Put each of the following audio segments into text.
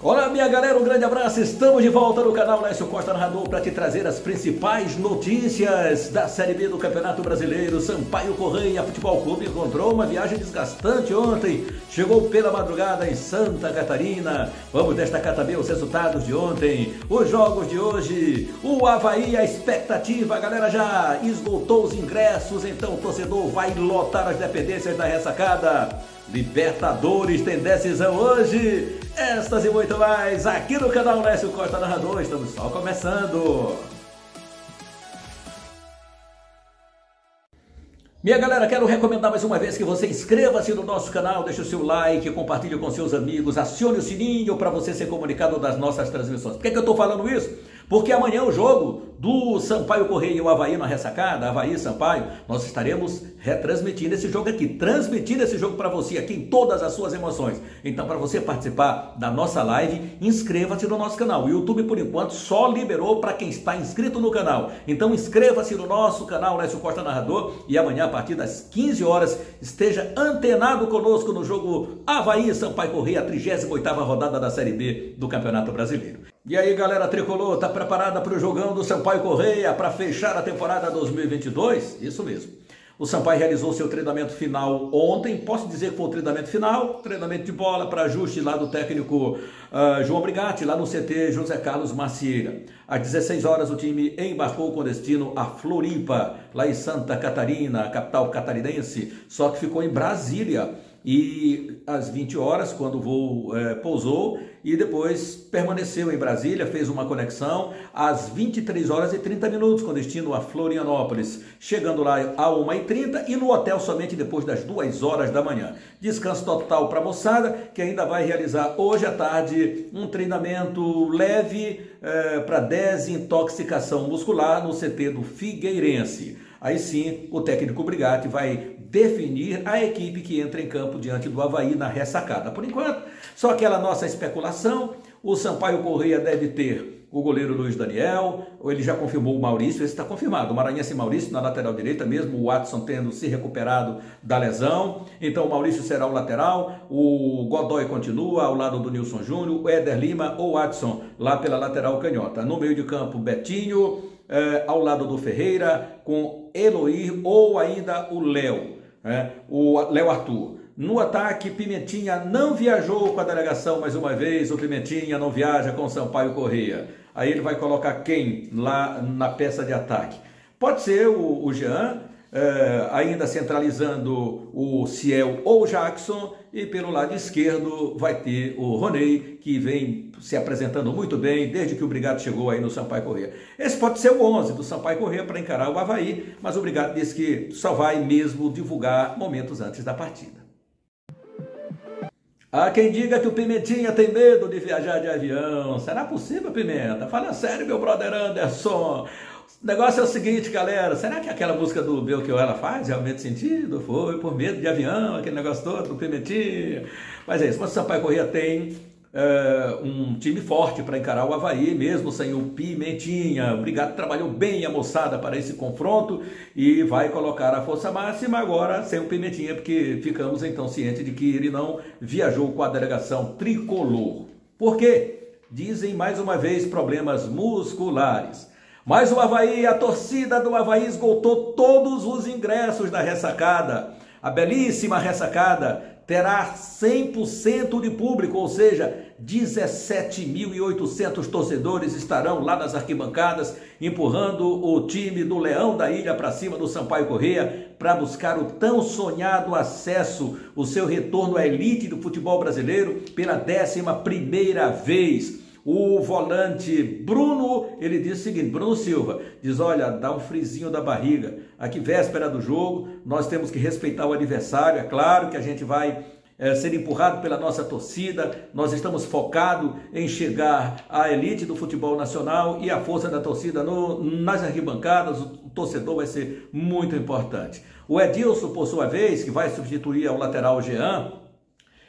Olá, minha galera, um grande abraço. Estamos de volta no canal Lécio Costa Narrador para te trazer as principais notícias da Série B do Campeonato Brasileiro. Sampaio Correia Futebol Clube encontrou uma viagem desgastante ontem. Chegou pela madrugada em Santa Catarina. Vamos destacar também os resultados de ontem, os jogos de hoje. O Havaí, a expectativa, a galera já esgotou os ingressos, então o torcedor vai lotar as dependências da ressacada. Libertadores tem decisão hoje. Estas e muito mais aqui no canal Lécio Costa Narrador. Estamos só começando. Minha galera, quero recomendar mais uma vez que você inscreva-se no nosso canal, deixe o seu like, compartilhe com seus amigos, acione o sininho para você ser comunicado das nossas transmissões. Por que, que eu estou falando isso? Porque amanhã o jogo do Sampaio Correia e o Havaí na ressacada, Havaí Sampaio, nós estaremos retransmitindo esse jogo aqui, transmitindo esse jogo para você aqui em todas as suas emoções. Então, para você participar da nossa live, inscreva-se no nosso canal. O YouTube, por enquanto, só liberou para quem está inscrito no canal. Então, inscreva-se no nosso canal, Lécio Costa Narrador, e amanhã, a partir das 15 horas, esteja antenado conosco no jogo Havaí Sampaio Correia, a 38ª rodada da Série B do Campeonato Brasileiro. E aí, galera tricolor, tá preparada para o jogão do Sampaio Correia para fechar a temporada 2022? Isso mesmo. O Sampaio realizou seu treinamento final ontem. Posso dizer que foi o treinamento final, treinamento de bola para ajuste lá do técnico uh, João Brigatti, lá no CT José Carlos Macieira. Às 16 horas o time embarcou com destino a Floripa, lá em Santa Catarina, capital catarinense, só que ficou em Brasília e às 20 horas, quando o voo é, pousou, e depois permaneceu em Brasília, fez uma conexão às 23 horas e 30 minutos, com destino a Florianópolis, chegando lá a 1h30 e no hotel somente depois das 2 horas da manhã. Descanso total para a moçada, que ainda vai realizar hoje à tarde um treinamento leve é, para desintoxicação muscular no CT do Figueirense. Aí sim, o técnico Brigatti vai definir a equipe que entra em campo diante do Havaí na ressacada. Por enquanto, só aquela nossa especulação. O Sampaio Correia deve ter o goleiro Luiz Daniel, ou ele já confirmou o Maurício, esse está confirmado. O Maranhense Maurício na lateral direita, mesmo o Watson tendo se recuperado da lesão. Então o Maurício será o lateral, o Godoy continua ao lado do Nilson Júnior, o Éder Lima ou Watson lá pela lateral canhota. No meio de campo, Betinho, eh, ao lado do Ferreira, com Eloir ou ainda o Léo é, o Léo Arthur. No ataque, Pimentinha não viajou com a delegação mais uma vez, o Pimentinha não viaja com o Sampaio Correia. Aí ele vai colocar quem lá na peça de ataque? Pode ser o, o Jean, é, ainda centralizando o Ciel ou Jackson, e pelo lado esquerdo vai ter o Roney, que vem se apresentando muito bem desde que o Brigado chegou aí no Sampaio Corrêa. Esse pode ser o 11 do Sampaio Corrêa para encarar o Havaí, mas o Brigado disse que só vai mesmo divulgar momentos antes da partida. Há quem diga que o Pimentinha tem medo de viajar de avião. Será possível, Pimenta? Fala sério, meu brother Anderson. O negócio é o seguinte, galera. Será que aquela música do Belchior ela faz realmente sentido? Foi por medo de avião, aquele negócio todo, do Pimentinha. Mas é isso. Mas o Sampaio Corrêa tem é, um time forte para encarar o Havaí, mesmo sem o Pimentinha. O Brigado trabalhou bem a moçada para esse confronto e vai colocar a força máxima agora sem o Pimentinha, porque ficamos então cientes de que ele não viajou com a delegação tricolor. Por quê? Dizem mais uma vez problemas musculares. Mas o Havaí, a torcida do Havaí esgotou todos os ingressos da ressacada. A belíssima ressacada terá 100% de público, ou seja, 17.800 torcedores estarão lá nas arquibancadas, empurrando o time do Leão da Ilha para cima do Sampaio Correia para buscar o tão sonhado acesso, o seu retorno à elite do futebol brasileiro pela décima primeira vez. O volante Bruno, ele diz o seguinte, Bruno Silva, diz, olha, dá um frizinho da barriga. Aqui, véspera do jogo, nós temos que respeitar o adversário. É claro que a gente vai é, ser empurrado pela nossa torcida. Nós estamos focados em chegar à elite do futebol nacional e a força da torcida no, nas arquibancadas. O torcedor vai ser muito importante. O Edilson, por sua vez, que vai substituir ao lateral Jean,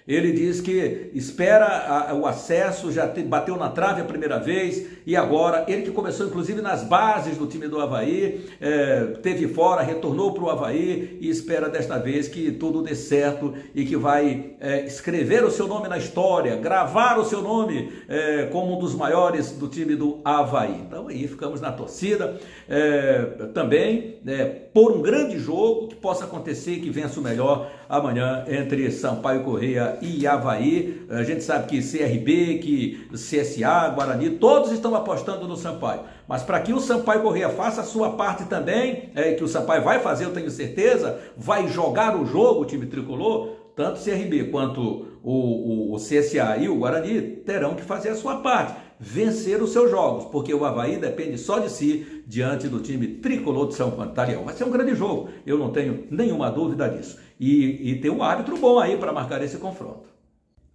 Ele diz que espera o acesso, já bateu na trave a primeira vez e agora, ele que começou inclusive nas bases do time do Havaí, é, teve fora, retornou para o Havaí e espera desta vez que tudo dê certo e que vai é, escrever o seu nome na história, gravar o seu nome é, como um dos maiores do time do Havaí. Então aí ficamos na torcida é, também é, por um grande jogo que possa acontecer que vença o melhor amanhã entre Sampaio Correia e Havaí. A gente sabe que CRB, que CSA, Guarani, todos estão apostando no Sampaio. Mas para que o Sampaio Correia faça a sua parte também, é, que o Sampaio vai fazer, eu tenho certeza, vai jogar o jogo, o time tricolor, tanto CRB quanto o, o, o CSA e o Guarani terão que fazer a sua parte, vencer os seus jogos, porque o Havaí depende só de si diante do time tricolor de São Pantaleão. Vai ser um grande jogo, eu não tenho nenhuma dúvida disso. E, e tem um árbitro bom aí para marcar esse confronto.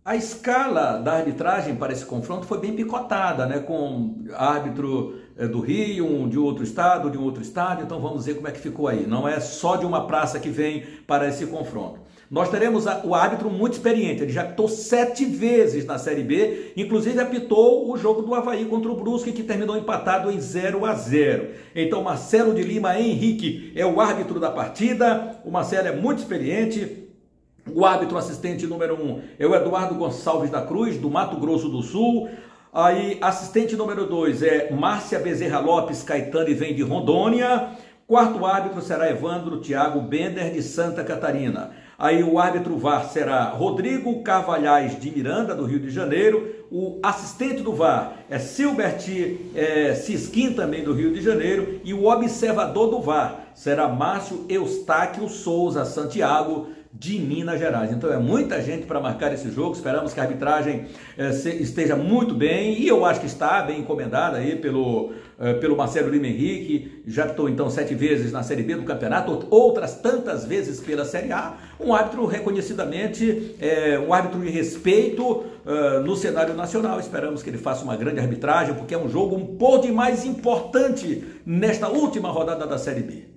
A escala da arbitragem para esse confronto foi bem picotada, né? com árbitro eh, do Rio, um de outro estado, de um outro estado, então vamos ver como é que ficou aí. Não é só de uma praça que vem para esse confronto. Nós teremos o árbitro muito experiente, ele já apitou sete vezes na Série B, inclusive apitou o jogo do Havaí contra o Brusque, que terminou empatado em 0 a 0. Então, Marcelo de Lima Henrique é o árbitro da partida, o Marcelo é muito experiente, o árbitro assistente número 1 um é o Eduardo Gonçalves da Cruz, do Mato Grosso do Sul. Aí, assistente número 2 é Márcia Bezerra Lopes Caetano e vem de Rondônia. Quarto árbitro será Evandro Tiago Bender, de Santa Catarina. Aí o árbitro VAR será Rodrigo Carvalhais de Miranda, do Rio de Janeiro. O assistente do VAR é Silbert é, também do Rio de Janeiro. E o observador do VAR será Márcio Eustáquio Souza Santiago, de Minas Gerais. Então é muita gente para marcar esse jogo. Esperamos que a arbitragem é, esteja muito bem e eu acho que está bem encomendada aí pelo, é, pelo Marcelo Lima Henrique. Já estou então sete vezes na Série B do campeonato, outras tantas vezes pela Série A. Um árbitro reconhecidamente, é, um árbitro de respeito no cenário nacional. Esperamos que ele faça uma grande arbitragem, porque é um jogo um pouco mais importante nesta última rodada da Série B.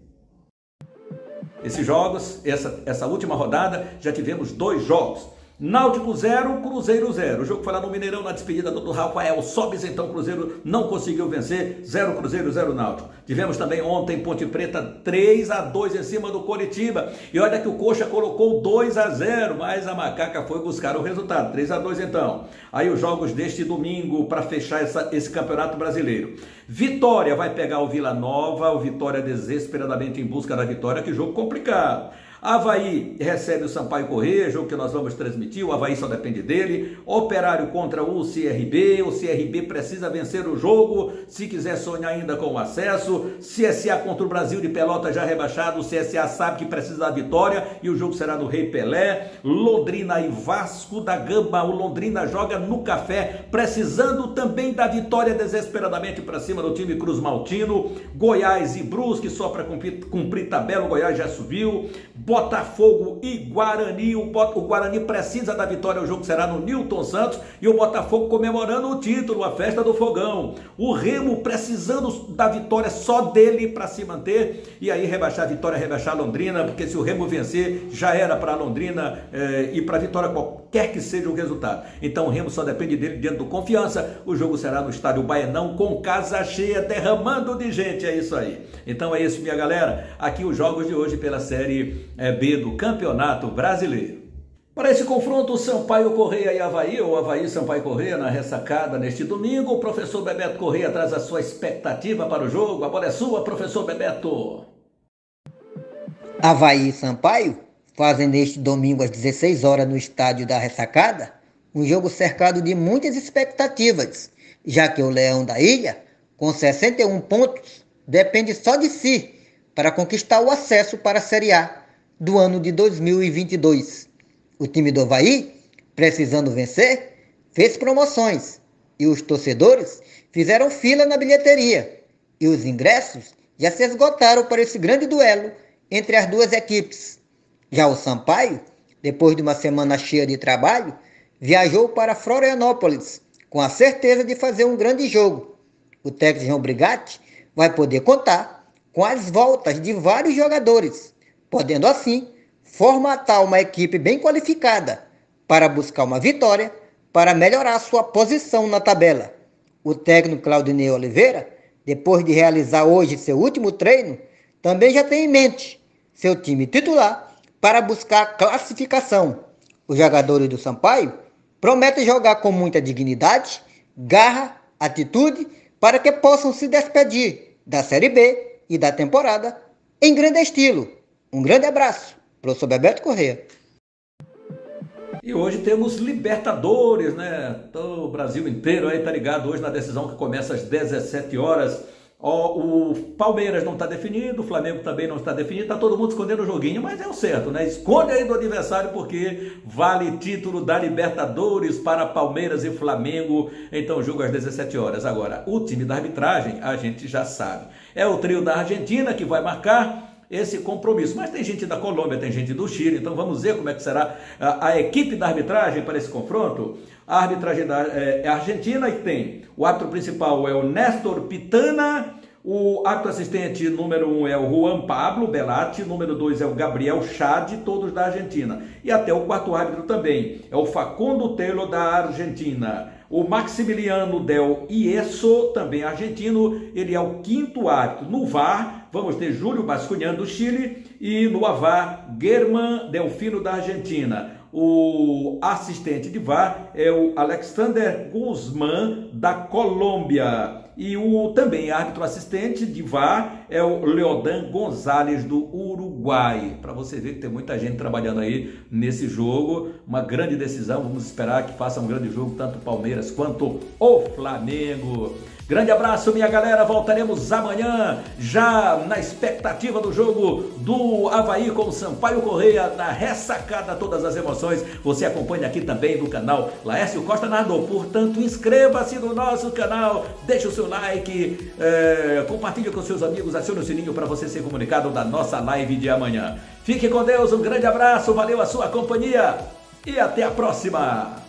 Esses jogos, essa, essa última rodada, já tivemos dois jogos. Náutico 0, Cruzeiro 0. O jogo foi lá no Mineirão na despedida do Rafael Sobes, então Cruzeiro não conseguiu vencer. 0 Cruzeiro, 0 Náutico. Tivemos também ontem Ponte Preta 3 a 2 em cima do Coritiba. E olha que o Coxa colocou 2 a 0, mas a Macaca foi buscar o resultado. 3 a 2 então. Aí os jogos deste domingo para fechar essa, esse Campeonato Brasileiro. Vitória vai pegar o Vila Nova, o Vitória desesperadamente em busca da vitória, que jogo complicado. Havaí recebe o Sampaio Corrêa, jogo que nós vamos transmitir, o Havaí só depende dele. Operário contra o CRB, o CRB precisa vencer o jogo, se quiser sonhar ainda com o acesso. CSA contra o Brasil de Pelota já rebaixado, o CSA sabe que precisa da vitória e o jogo será no Rei Pelé. Londrina e Vasco da Gama, o Londrina joga no café, precisando também da vitória desesperadamente para cima do time Cruz Maltino. Goiás e Brusque só para cumprir, cumprir tabela, o Goiás já subiu. Botafogo e Guarani. O, o Guarani precisa da vitória, o jogo será no Newton Santos e o Botafogo comemorando o título, a festa do fogão. O Remo precisando da vitória só dele para se manter e aí rebaixar a vitória, rebaixar a Londrina, porque se o Remo vencer, já era para a Londrina eh, e para a vitória qualquer que seja o resultado. Então o Remo só depende dele dentro do confiança. O jogo será no estádio Baianão com casa cheia, derramando de gente. É isso aí. Então é isso, minha galera. Aqui os jogos de hoje pela série é B do Campeonato Brasileiro. Para esse confronto, Sampaio Correia e Havaí, ou Havaí Sampaio Correia, na ressacada neste domingo, o professor Bebeto Correia traz a sua expectativa para o jogo. A bola é sua, professor Bebeto. Havaí e Sampaio fazem neste domingo às 16 horas no estádio da ressacada um jogo cercado de muitas expectativas, já que o Leão da Ilha, com 61 pontos, depende só de si para conquistar o acesso para a Série A do ano de 2022. O time do Havaí, precisando vencer, fez promoções e os torcedores fizeram fila na bilheteria e os ingressos já se esgotaram para esse grande duelo entre as duas equipes. Já o Sampaio, depois de uma semana cheia de trabalho, viajou para Florianópolis com a certeza de fazer um grande jogo. O técnico João Brigatti vai poder contar com as voltas de vários jogadores podendo assim formatar uma equipe bem qualificada para buscar uma vitória, para melhorar sua posição na tabela. O técnico Claudinei Oliveira, depois de realizar hoje seu último treino, também já tem em mente seu time titular para buscar classificação. Os jogadores do Sampaio prometem jogar com muita dignidade, garra, atitude, para que possam se despedir da Série B e da temporada em grande estilo. Um grande abraço, professor Bebeto Corrêa. E hoje temos Libertadores, né? Todo o Brasil inteiro aí tá ligado hoje na decisão que começa às 17 horas. Ó, o Palmeiras não está definido, o Flamengo também não está definido, está todo mundo escondendo o joguinho, mas é o certo, né? Esconde aí do adversário porque vale título da Libertadores para Palmeiras e Flamengo. Então, jogo às 17 horas. Agora, o time da arbitragem a gente já sabe. É o trio da Argentina que vai marcar esse compromisso. Mas tem gente da Colômbia, tem gente do Chile, então vamos ver como é que será a, a equipe da arbitragem para esse confronto. A arbitragem da é, é Argentina e tem o árbitro principal é o Néstor Pitana, o árbitro assistente número 1 um é o Juan Pablo Belatti, número 2 é o Gabriel Chad, todos da Argentina. E até o quarto árbitro também é o Facundo Telo da Argentina. O Maximiliano Del Ieso, também argentino, ele é o quinto árbitro. No VAR, vamos ter Júlio Bascunhan do Chile e no AVAR, German Delfino da Argentina. O assistente de VAR é o Alexander Guzmán da Colômbia. E o também árbitro assistente de VAR é o Leodan Gonzalez do Uruguai. Para você ver que tem muita gente trabalhando aí nesse jogo, uma grande decisão. Vamos esperar que faça um grande jogo tanto o Palmeiras quanto o Flamengo. Grande abraço, minha galera. Voltaremos amanhã, já na expectativa do jogo do Havaí com o Sampaio Correia, na ressacada todas as emoções. Você acompanha aqui também no canal Laércio Costa Nardo. Portanto, inscreva-se no nosso canal, deixe o seu like, é, compartilhe com seus amigos, acione o sininho para você ser comunicado da nossa live de amanhã. Fique com Deus, um grande abraço, valeu a sua companhia e até a próxima!